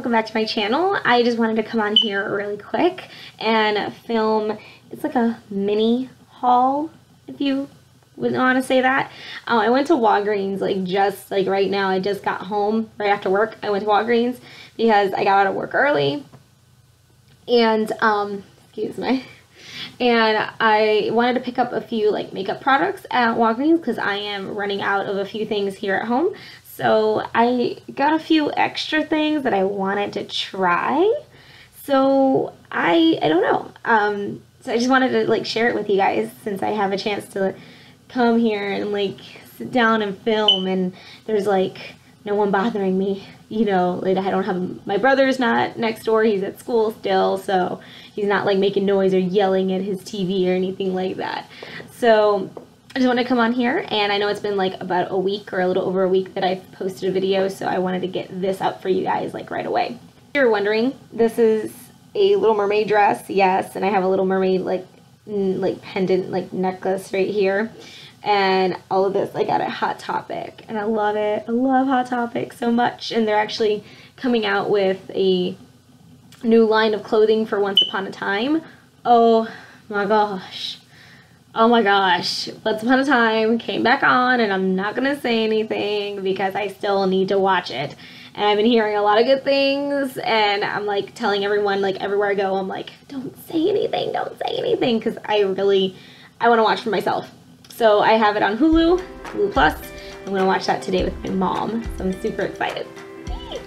welcome back to my channel. I just wanted to come on here really quick and film, it's like a mini haul, if you would want to say that. Uh, I went to Walgreens like just like right now. I just got home right after work. I went to Walgreens because I got out of work early and um, excuse me. And I wanted to pick up a few like makeup products at Walgreens because I am running out of a few things here at home. So I got a few extra things that I wanted to try. So I I don't know. Um, so I just wanted to like share it with you guys since I have a chance to come here and like sit down and film and there's like no one bothering me. You know, like I don't have my brother's not next door. He's at school still, so he's not like making noise or yelling at his TV or anything like that. So I just want to come on here and I know it's been like about a week or a little over a week that I've posted a video so I wanted to get this up for you guys like right away. If you're wondering, this is a Little Mermaid dress, yes, and I have a Little Mermaid like like pendant like necklace right here and all of this I got at Hot Topic and I love it. I love Hot Topic so much and they're actually coming out with a new line of clothing for Once Upon a Time. Oh my gosh oh my gosh, Once Upon a Time came back on, and I'm not gonna say anything because I still need to watch it. And I've been hearing a lot of good things, and I'm like telling everyone, like everywhere I go, I'm like, don't say anything, don't say anything, because I really, I want to watch for myself. So I have it on Hulu, Hulu Plus. I'm gonna watch that today with my mom, so I'm super excited.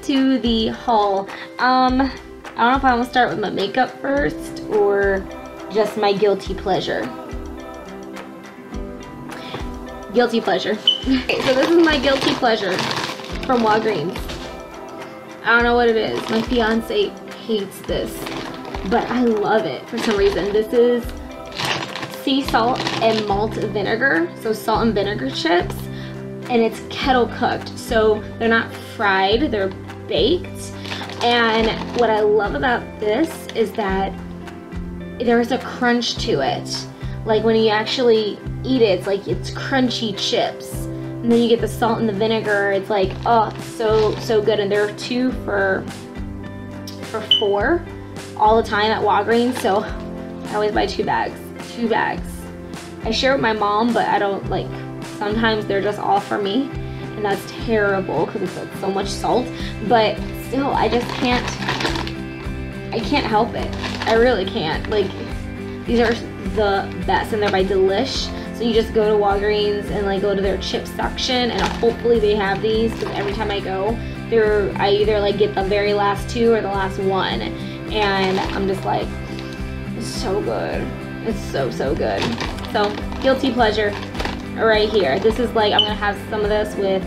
To the haul. Um, I don't know if I want to start with my makeup first or just my guilty pleasure. Guilty pleasure. okay, so this is my guilty pleasure from Walgreens. I don't know what it is. My fiance hates this, but I love it for some reason. This is sea salt and malt vinegar, so salt and vinegar chips, and it's kettle cooked. So they're not fried, they're baked. And what I love about this is that there is a crunch to it. Like when you actually eat it, it's like it's crunchy chips. And then you get the salt and the vinegar. It's like, oh, so, so good. And there are two for, for four all the time at Walgreens. So I always buy two bags, two bags. I share with my mom, but I don't like, sometimes they're just all for me. And that's terrible because it's like so much salt. But still, I just can't, I can't help it. I really can't. Like, these are the best and they're by Delish. So you just go to Walgreens and like go to their chip section and hopefully they have these because every time I go, they're I either like get the very last two or the last one. And I'm just like, it's so good. It's so, so good. So guilty pleasure right here. This is like, I'm gonna have some of this with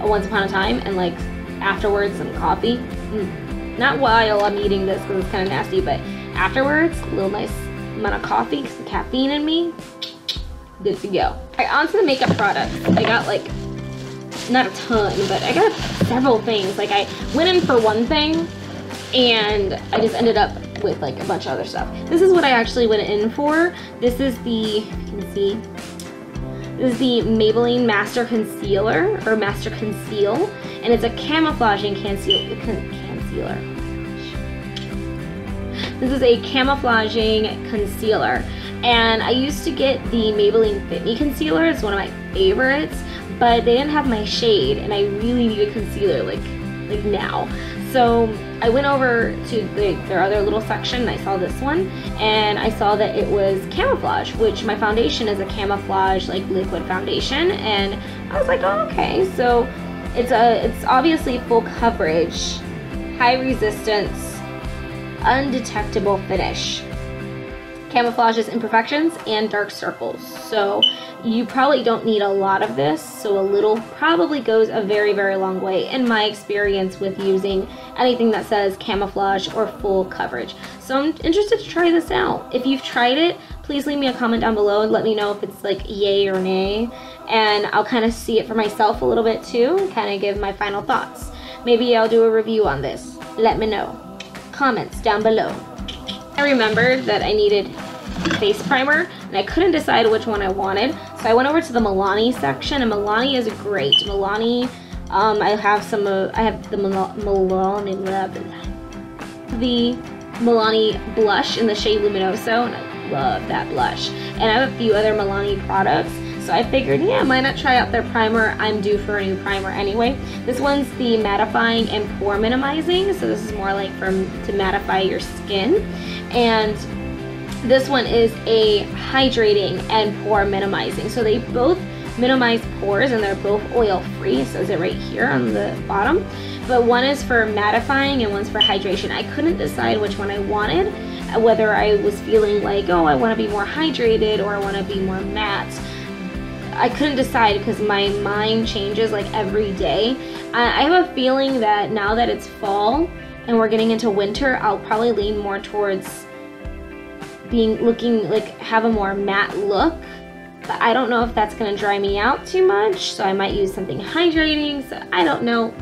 a Once Upon a Time and like afterwards some coffee. Mm. Not while I'm eating this because it's kind of nasty, but afterwards, a little nice amount of coffee, some caffeine in me good to go. All right, on to the makeup products. I got like, not a ton, but I got several things. Like I went in for one thing and I just ended up with like a bunch of other stuff. This is what I actually went in for. This is the, you can see, this is the Maybelline Master Concealer, or Master Conceal, and it's a camouflaging conceal, concealer. This is a camouflaging concealer. And I used to get the Maybelline Fit Me Concealer. It's one of my favorites. But they didn't have my shade. And I really need a concealer like, like now. So I went over to the, their other little section and I saw this one. And I saw that it was camouflage. Which my foundation is a camouflage like liquid foundation. And I was like, oh, okay. So it's a it's obviously full coverage. High resistance. Undetectable finish camouflages imperfections and dark circles. So you probably don't need a lot of this, so a little probably goes a very, very long way in my experience with using anything that says camouflage or full coverage. So I'm interested to try this out. If you've tried it, please leave me a comment down below and let me know if it's like yay or nay. And I'll kind of see it for myself a little bit too, and kind of give my final thoughts. Maybe I'll do a review on this. Let me know. Comments down below. I remembered that I needed face primer and I couldn't decide which one I wanted. So I went over to the Milani section and Milani is great. Milani Um, I have some. I have the Milani the Milani blush in the shade Luminoso, and I love that blush. And I have a few other Milani products. So I figured, yeah, why not try out their primer? I'm due for a new primer anyway. This one's the mattifying and pore minimizing. So this is more like for to mattify your skin. And this one is a hydrating and pore minimizing. So they both minimize pores and they're both oil free. So is it right here on the bottom. But one is for mattifying and one's for hydration. I couldn't decide which one I wanted, whether I was feeling like, oh, I want to be more hydrated or I want to be more matte. I couldn't decide because my mind changes like every day. I have a feeling that now that it's fall and we're getting into winter, I'll probably lean more towards being looking like have a more matte look. But I don't know if that's gonna dry me out too much, so I might use something hydrating. So I don't know.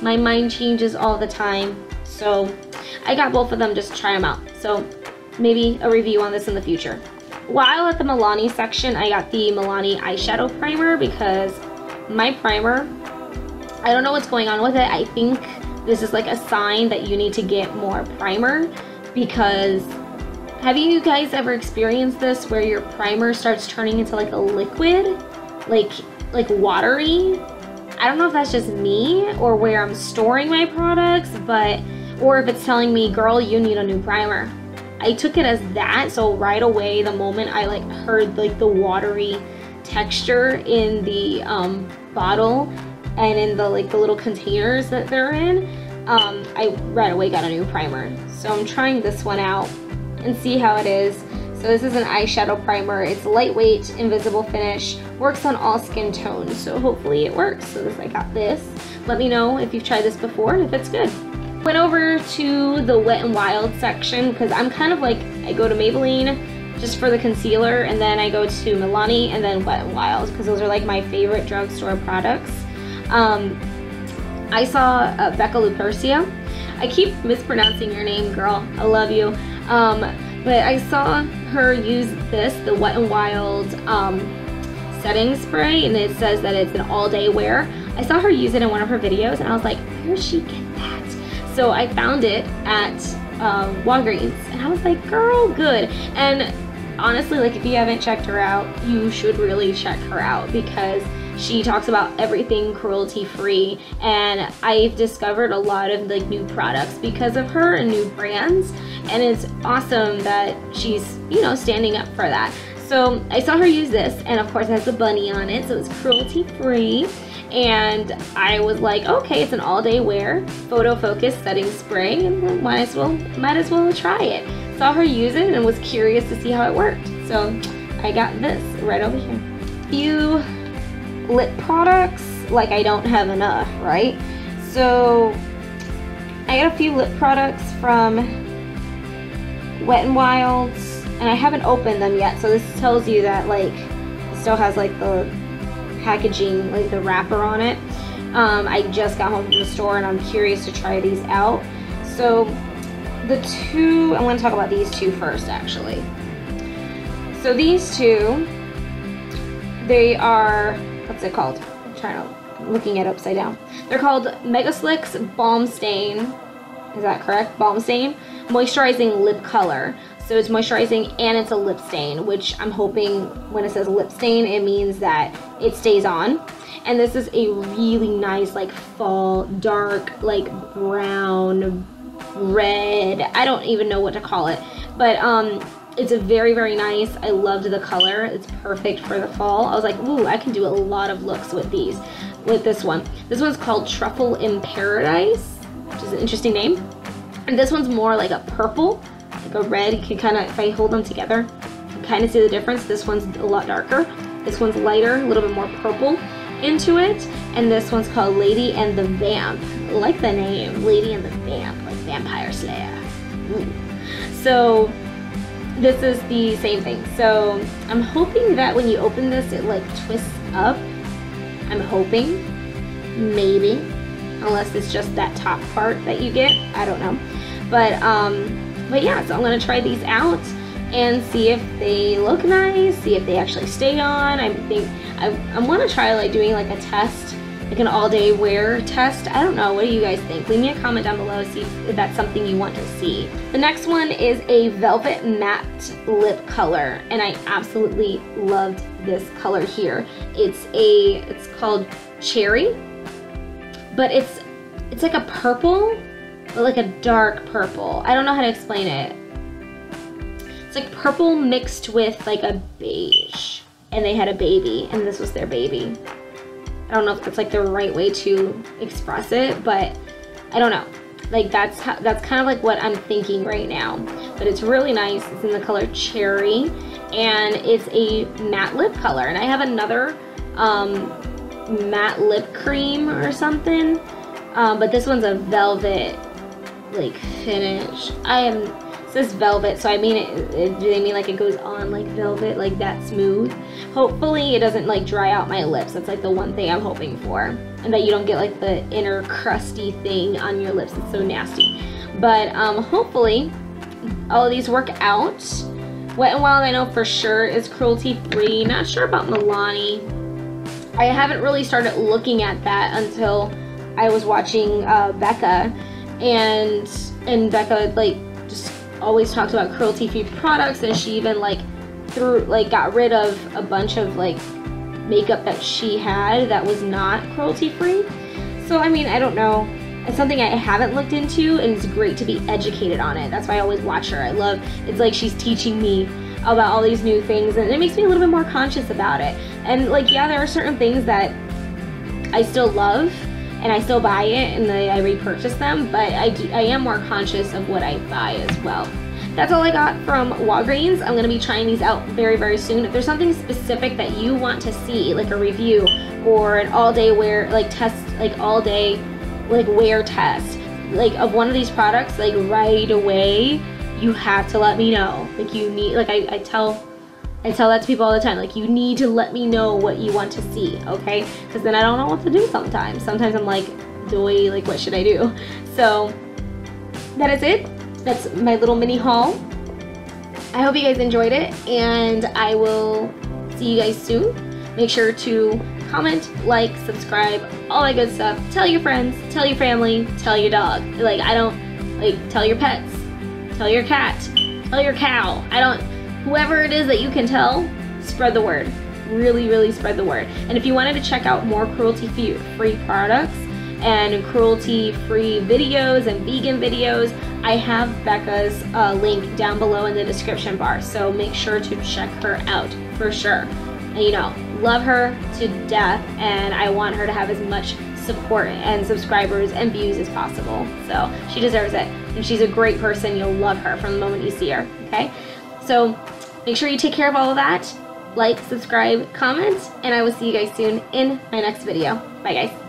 My mind changes all the time. So I got both of them just try them out. So maybe a review on this in the future. While at the Milani section, I got the Milani eyeshadow primer because my primer, I don't know what's going on with it. I think this is like a sign that you need to get more primer because have you guys ever experienced this where your primer starts turning into like a liquid? Like, like watery? I don't know if that's just me or where I'm storing my products, but, or if it's telling me, girl, you need a new primer. I took it as that, so right away, the moment I like heard like the watery texture in the um, bottle and in the like the little containers that they're in, um, I right away got a new primer. So I'm trying this one out and see how it is. So this is an eyeshadow primer. It's lightweight, invisible finish, works on all skin tones. So hopefully it works. So this, I got this. Let me know if you've tried this before and if it's good. Went over to the Wet n Wild section because I'm kind of like, I go to Maybelline just for the concealer and then I go to Milani and then Wet n Wild because those are like my favorite drugstore products. Um, I saw uh, Becca Lupercia. I keep mispronouncing your name, girl. I love you. Um, but I saw her use this, the Wet n Wild um, setting spray, and it says that it's an all-day wear. I saw her use it in one of her videos, and I was like, where did she get that? So I found it at um, Walgreens and I was like, girl, good. And honestly, like if you haven't checked her out, you should really check her out because she talks about everything cruelty free and I've discovered a lot of like new products because of her and new brands and it's awesome that she's you know standing up for that so I saw her use this and of course it has a bunny on it so it's cruelty free and I was like, okay, it's an all-day wear, photo focus setting spray, and might as well might as well try it. Saw her use it and was curious to see how it worked. So I got this right over here. Few lip products, like I don't have enough, right? So I got a few lip products from Wet n Wilds, and I haven't opened them yet. So this tells you that like it still has like the packaging, like the wrapper on it. Um, I just got home from the store and I'm curious to try these out. So the two, I'm going to talk about these two first actually. So these two, they are, what's it called? I'm trying to, looking at upside down. They're called Mega Slicks Balm Stain. Is that correct? Balm Stain. Moisturizing Lip Color. So it's moisturizing and it's a lip stain, which I'm hoping when it says lip stain, it means that it stays on. And this is a really nice like fall, dark, like brown, red. I don't even know what to call it. But um, it's a very, very nice. I loved the color. It's perfect for the fall. I was like, ooh, I can do a lot of looks with these, with this one. This one's called Truffle in Paradise, which is an interesting name. And this one's more like a purple a red. You can kind of, if I hold them together, kind of see the difference. This one's a lot darker. This one's lighter, a little bit more purple into it. And this one's called Lady and the Vamp. I like the name, Lady and the Vamp, like Vampire Slayer. Ooh. So this is the same thing. So I'm hoping that when you open this, it like twists up. I'm hoping, maybe, unless it's just that top part that you get. I don't know. But um, but yeah, so I'm gonna try these out and see if they look nice, see if they actually stay on. I think I, I want to try like doing like a test like an all-day wear test. I don't know. What do you guys think? Leave me a comment down below. See if that's something you want to see. The next one is a velvet matte lip color, and I absolutely loved this color here. It's a it's called cherry, but it's it's like a purple, like a dark purple. I don't know how to explain it. It's like purple mixed with like a beige, and they had a baby, and this was their baby. I don't know if that's like the right way to express it, but I don't know. Like that's how, that's kind of like what I'm thinking right now. But it's really nice. It's in the color cherry and it's a matte lip color. And I have another um, matte lip cream or something. Um, but this one's a velvet like finish. I am it says velvet, so I mean it, it, do they mean like it goes on like velvet, like that smooth? Hopefully it doesn't like dry out my lips. That's like the one thing I'm hoping for. And that you don't get like the inner crusty thing on your lips. It's so nasty. But um, hopefully all of these work out. Wet n Wild I know for sure is cruelty free. Not sure about Milani. I haven't really started looking at that until I was watching uh, Becca and and Becca like just always talks about cruelty free products and she even like threw like got rid of a bunch of like makeup that she had that was not cruelty free. So I mean I don't know. It's something I haven't looked into and it's great to be educated on it. That's why I always watch her. I love it's like she's teaching me about all these new things and it makes me a little bit more conscious about it. And like yeah there are certain things that I still love and I still buy it and I, I repurchase them, but I, I am more conscious of what I buy as well. That's all I got from Walgreens. I'm gonna be trying these out very, very soon. If there's something specific that you want to see, like a review or an all day wear, like test, like all day, like wear test, like of one of these products, like right away, you have to let me know. Like you need, like I, I tell I tell that to people all the time. Like, you need to let me know what you want to see, okay? Because then I don't know what to do sometimes. Sometimes I'm like, doy, like, what should I do? So, that is it. That's my little mini haul. I hope you guys enjoyed it, and I will see you guys soon. Make sure to comment, like, subscribe, all that good stuff. Tell your friends, tell your family, tell your dog. Like, I don't, like, tell your pets, tell your cat, tell your cow. I don't, whoever it is that you can tell, spread the word. Really, really spread the word. And if you wanted to check out more cruelty-free products and cruelty-free videos and vegan videos, I have Becca's uh, link down below in the description bar. So make sure to check her out for sure. And you know, love her to death and I want her to have as much support and subscribers and views as possible. So she deserves it. And she's a great person. You'll love her from the moment you see her. Okay? So make sure you take care of all of that. Like, subscribe, comment, and I will see you guys soon in my next video. Bye guys.